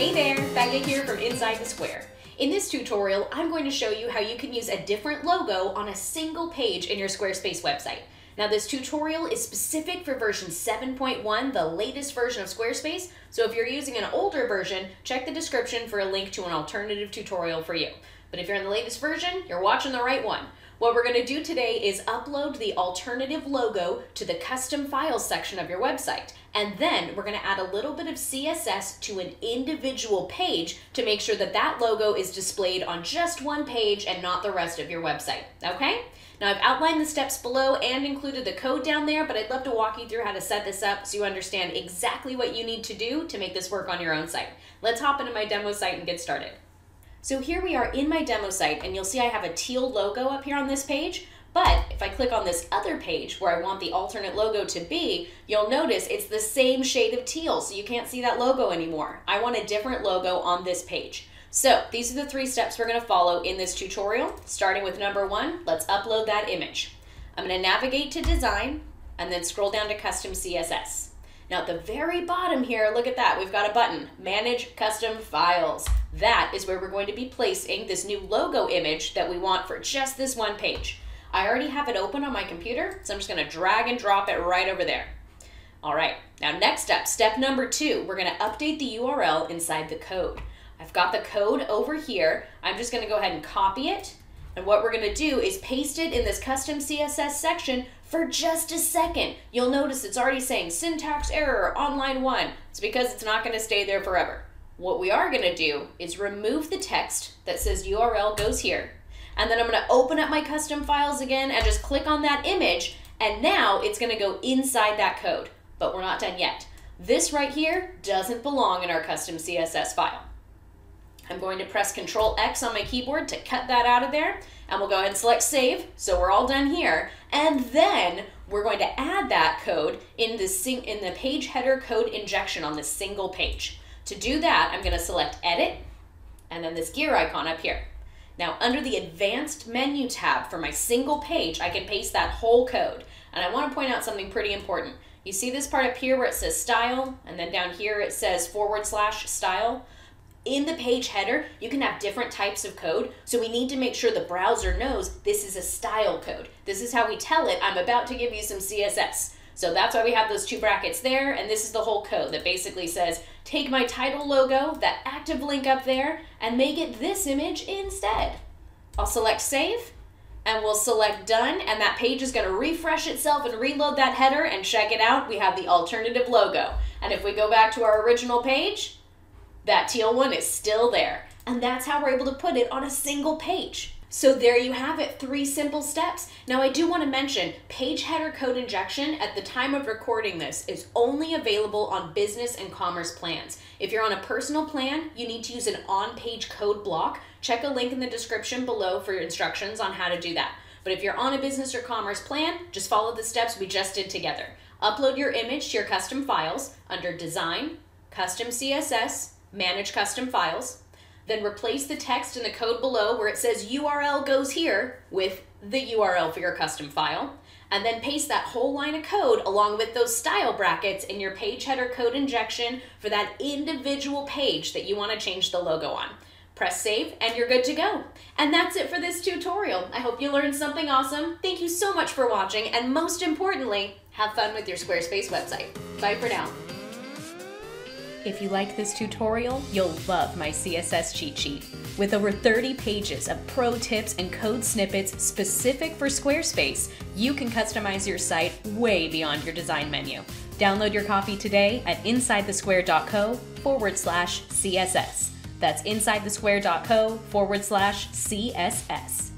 Hey there, Becca here from Inside the Square. In this tutorial, I'm going to show you how you can use a different logo on a single page in your Squarespace website. Now this tutorial is specific for version 7.1, the latest version of Squarespace, so if you're using an older version, check the description for a link to an alternative tutorial for you. But if you're in the latest version, you're watching the right one. What we're going to do today is upload the alternative logo to the custom files section of your website. And then we're going to add a little bit of CSS to an individual page to make sure that that logo is displayed on just one page and not the rest of your website. Okay? Now I've outlined the steps below and included the code down there, but I'd love to walk you through how to set this up so you understand exactly what you need to do to make this work on your own site. Let's hop into my demo site and get started. So here we are in my demo site and you'll see I have a teal logo up here on this page. But if I click on this other page where I want the alternate logo to be, you'll notice it's the same shade of teal, so you can't see that logo anymore. I want a different logo on this page. So these are the three steps we're gonna follow in this tutorial. Starting with number one, let's upload that image. I'm gonna navigate to design and then scroll down to custom CSS. Now at the very bottom here, look at that, we've got a button, Manage Custom Files. That is where we're going to be placing this new logo image that we want for just this one page. I already have it open on my computer, so I'm just gonna drag and drop it right over there. All right, now next up, step number two, we're gonna update the URL inside the code. I've got the code over here. I'm just gonna go ahead and copy it. And what we're gonna do is paste it in this custom CSS section for just a second. You'll notice it's already saying syntax error on line one. It's because it's not gonna stay there forever. What we are gonna do is remove the text that says URL goes here. And then I'm gonna open up my custom files again and just click on that image. And now it's gonna go inside that code, but we're not done yet. This right here doesn't belong in our custom CSS file. I'm going to press Control X on my keyboard to cut that out of there. And we'll go ahead and select Save. So we're all done here. And then we're going to add that code in the, in the page header code injection on this single page. To do that, I'm going to select Edit and then this gear icon up here. Now, under the Advanced Menu tab for my single page, I can paste that whole code. And I want to point out something pretty important. You see this part up here where it says Style, and then down here it says forward slash Style? In the page header, you can have different types of code. So we need to make sure the browser knows this is a style code. This is how we tell it, I'm about to give you some CSS. So that's why we have those two brackets there, and this is the whole code that basically says, take my title logo, that active link up there, and make it this image instead. I'll select save, and we'll select done, and that page is gonna refresh itself and reload that header, and check it out, we have the alternative logo. And if we go back to our original page, that teal one is still there. And that's how we're able to put it on a single page. So there you have it, three simple steps. Now I do want to mention, page header code injection at the time of recording this is only available on business and commerce plans. If you're on a personal plan, you need to use an on-page code block. Check a link in the description below for instructions on how to do that. But if you're on a business or commerce plan, just follow the steps we just did together. Upload your image to your custom files under Design, Custom CSS, Manage Custom Files, then replace the text in the code below where it says URL goes here with the URL for your custom file, and then paste that whole line of code along with those style brackets in your page header code injection for that individual page that you want to change the logo on. Press save and you're good to go. And that's it for this tutorial. I hope you learned something awesome. Thank you so much for watching and most importantly, have fun with your Squarespace website. Bye for now. If you like this tutorial, you'll love my CSS cheat sheet. With over 30 pages of pro tips and code snippets specific for Squarespace, you can customize your site way beyond your design menu. Download your copy today at insidethesquare.co forward slash CSS. That's insidethesquare.co forward slash CSS.